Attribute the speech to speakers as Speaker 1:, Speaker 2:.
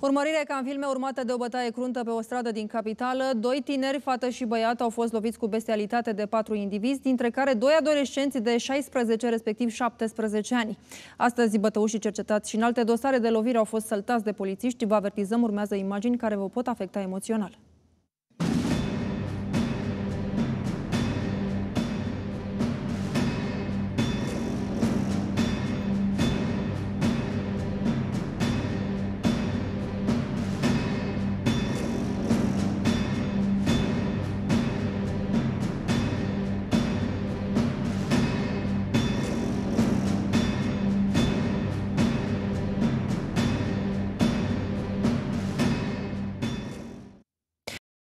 Speaker 1: Urmărire ca în filme urmată de o bătaie cruntă pe o stradă din capitală, doi tineri, fată și băiat, au fost loviți cu bestialitate de patru indivizi, dintre care doi adolescenți de 16, respectiv 17 ani. Astăzi, bătăușii cercetați și în alte dosare de lovire au fost săltați de polițiști. Vă avertizăm, urmează imagini care vă pot afecta emoțional.